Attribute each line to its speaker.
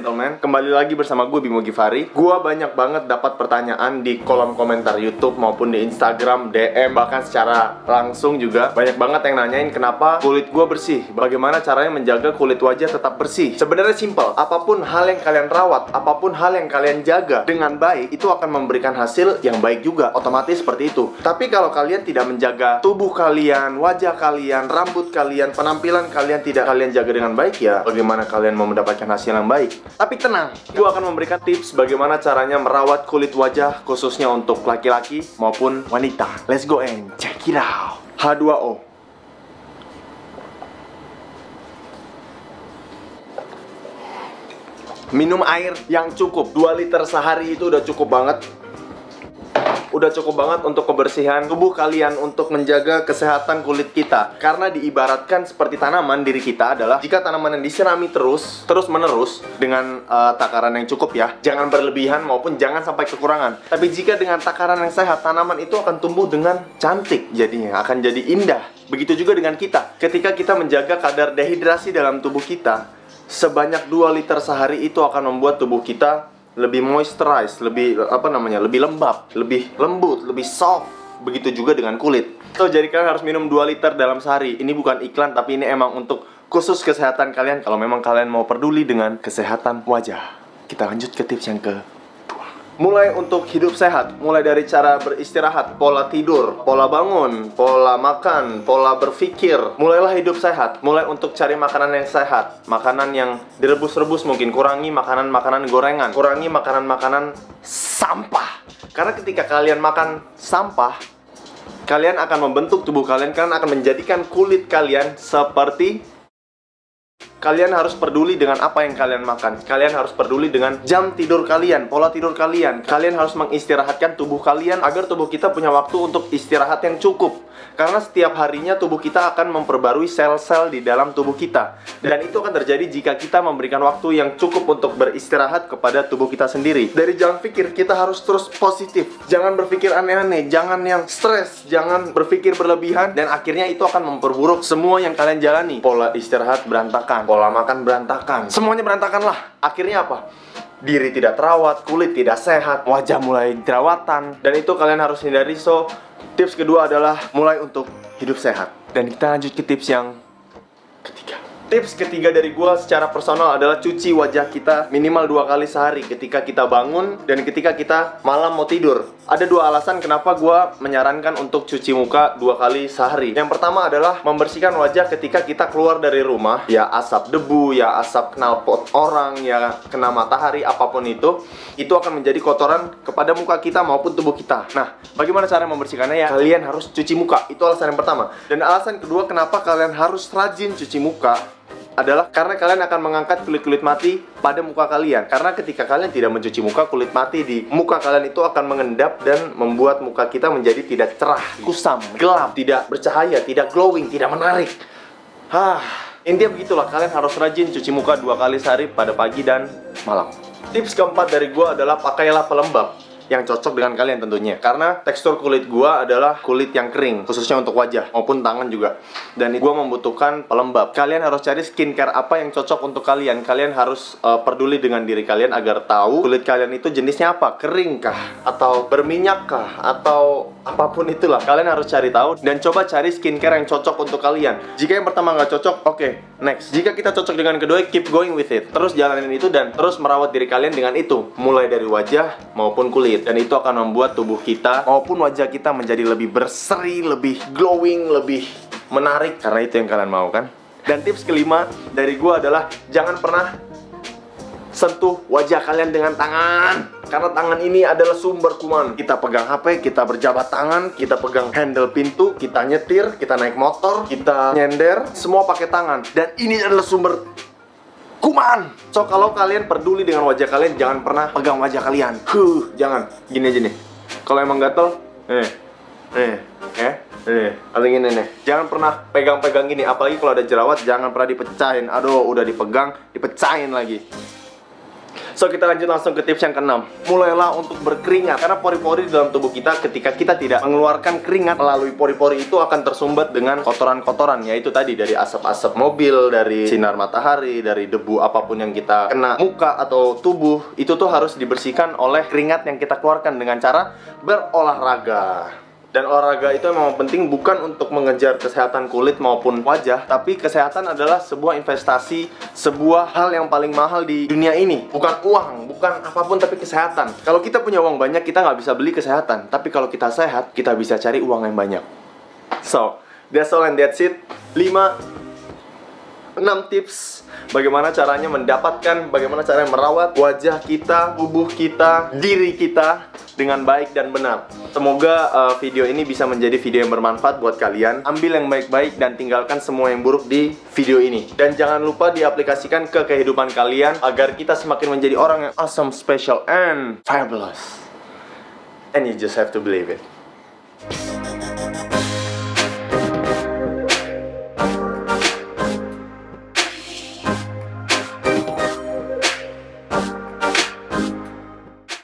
Speaker 1: gentlemen, kembali lagi bersama gue Bimo Givari. Gue banyak banget dapat pertanyaan di kolom komentar YouTube maupun di Instagram, DM, bahkan secara langsung juga banyak banget yang nanyain kenapa kulit gue bersih. Bagaimana caranya menjaga kulit wajah tetap bersih? Sebenarnya simple. Apa pun hal yang kalian rawat, apa pun hal yang kalian jaga dengan baik, itu akan memberikan hasil yang baik juga. Otomatis seperti itu. Tapi kalau kalian tidak menjaga tubuh kalian, wajah kalian, rambut kalian, penampilan kalian tidak kalian jaga dengan baik ya, bagaimana kalian mau mendapatkan hasil yang baik? Tapi tenang, gue akan memberikan tips bagaimana caranya merawat kulit wajah khususnya untuk laki-laki maupun wanita. Let's go and check it out. H2O. Minum air yang cukup 2 liter sehari itu udah cukup banget udah cukup banget untuk kebersihan tubuh kalian untuk menjaga kesehatan kulit kita. Karena diibaratkan seperti tanaman diri kita adalah jika tanaman yang disirami terus terus menerus dengan uh, takaran yang cukup ya jangan berlebihan maupun jangan sampai kekurangan. Tapi jika dengan takaran yang sehat tanaman itu akan tumbuh dengan cantik jadinya akan jadi indah. Begitu juga dengan kita. Ketika kita menjaga kadar dehidrasi dalam tubuh kita sebanyak 2 liter sehari itu akan membuat tubuh kita lebih moisturize, lebih apa namanya, lebih lembab, lebih lembut, lebih soft. Begitu juga dengan kulit. So, jadi kalian harus minum 2 liter dalam sehari. Ini bukan iklan, tapi ini emang untuk khusus kesehatan kalian. Kalau memang kalian mau peduli dengan kesehatan wajah. Kita lanjut ke tips yang ke Mulai untuk hidup sehat, mulai dari cara beristirahat, pola tidur, pola bangun, pola makan, pola berpikir. Mulailah hidup sehat, mulai untuk cari makanan yang sehat, makanan yang direbus-rebus mungkin, kurangi makanan-makanan gorengan, kurangi makanan-makanan sampah. Karena ketika kalian makan sampah, kalian akan membentuk tubuh kalian, kalian akan menjadikan kulit kalian seperti Kalian harus peduli dengan apa yang kalian makan. Kalian harus peduli dengan jam tidur kalian, pola tidur kalian. Kalian harus mengistirahatkan tubuh kalian agar tubuh kita punya waktu untuk istirahat yang cukup. Karena setiap harinya tubuh kita akan memperbarui sel-sel di dalam tubuh kita. Dan itu akan terjadi jika kita memberikan waktu yang cukup untuk beristirahat kepada tubuh kita sendiri. Dari jangan pikir kita harus terus positif. Jangan berpikir aneh-aneh, jangan yang stres, jangan berpikir berlebihan dan akhirnya itu akan memperburuk semua yang kalian jalani. Pola istirahat berantakan, pola makan berantakan. Semuanya berantakan lah. Akhirnya apa? Diri tidak terawat, kulit tidak sehat, wajah mulai jerawatan. Dan itu kalian harus hindari. So, Tips kedua adalah mulai untuk hidup sehat. Dan kita lanjut ke tips yang. Tips ketiga dari gue secara personal adalah cuci wajah kita minimal dua kali sehari ketika kita bangun dan ketika kita malam mau tidur. Ada dua alasan kenapa gue menyarankan untuk cuci muka dua kali sehari. Yang pertama adalah membersihkan wajah ketika kita keluar dari rumah. Ya asap debu, ya asap knalpot orang, ya kena matahari, apa pun itu. Itu akan menjadi kotoran kepada muka kita maupun tubuh kita. Nah, bagaimana cara membersihkannya ya? Kalian harus cuci muka. Itu alasan yang pertama. Dan alasan kedua kenapa kalian harus rajin cuci muka adalah karena kalian akan mengangkat kulit-kulit mati pada muka kalian. Karena ketika kalian tidak mencuci muka, kulit mati di muka kalian itu akan mengendap dan membuat muka kita menjadi tidak cerah, kusam, gelap, tidak bercahaya, tidak glowing, tidak menarik. Hah, intinya begitulah. Kalian harus rajin cuci muka dua kali sehari pada pagi dan malam. Tips keempat dari gue adalah pakailah pelembab yang cocok dengan kalian tentunya. Karena tekstur kulit gua adalah kulit yang kering, khususnya untuk wajah maupun tangan juga. Dan gua membutuhkan pelembab. Kalian harus cari skincare apa yang cocok untuk kalian. Kalian harus uh, peduli dengan diri kalian agar tahu kulit kalian itu jenisnya apa, kering kah atau berminyak kah atau apa pun itulah. Kalian harus cari tahu dan coba cari skincare yang cocok untuk kalian. Jika yang pertama nggak cocok, oke, okay, next. Jika kita cocok dengan kedua, keep going with it. Terus jalanin itu dan terus merawat diri kalian dengan itu, mulai dari wajah maupun kulit dan itu akan membuat tubuh kita maupun wajah kita menjadi lebih berseri, lebih glowing, lebih menarik karena itu yang kalian mau kan. Dan tips kelima dari gue adalah jangan pernah sentuh wajah kalian dengan tangan karena tangan ini adalah sumber kuman kita pegang HP, kita berjabat tangan kita pegang handle pintu, kita nyetir kita naik motor, kita nyender semua pakai tangan dan ini adalah sumber kuman. So kalau kalian peduli dengan wajah kalian, jangan pernah pegang wajah kalian. Huh, jangan. Gini aja nih. Kalau emang gatel, eh, eh, eh, eh, atau gini nih. Jangan pernah pegang-pegang gini. Apalagi kalau ada jerawat, jangan pernah dipecahin. Aduh, udah dipegang, dipecahin lagi. So kita lanjut langsung ke tips yang keenam. Mulailah untuk berkeringat karena pori-pori di dalam tubuh kita ketika kita tidak mengeluarkan keringat melalui pori-pori itu akan tersumbat dengan kotoran-kotoran yaitu tadi dari asap-asap mobil, dari sinar matahari, dari debu apa pun yang kita kena muka atau tubuh itu tuh harus dibersihkan oleh keringat yang kita keluarkan dengan cara berolahraga. Dan olahraga itu memang penting bukan untuk mengejar kesehatan kulit maupun wajah, tapi kesehatan adalah sebuah investasi, sebuah hal yang paling mahal di dunia ini. Bukan uang, bukan apa pun, tapi kesehatan. Kalau kita punya uang banyak, kita nggak bisa beli kesehatan. Tapi kalau kita sehat, kita bisa cari uang yang banyak. So, that's all and that's it. 5 6 tips bagaimana caranya mendapatkan, bagaimana caranya merawat wajah kita, tubuh kita, diri kita dengan baik dan benar. Semoga uh, video ini bisa menjadi video yang bermanfaat buat kalian. Ambil yang baik-baik dan tinggalkan semua yang buruk di video ini. Dan jangan lupa diaplikasikan ke kehidupan kalian agar kita semakin menjadi orang yang awesome, special, and fabulous. And you just have to believe it.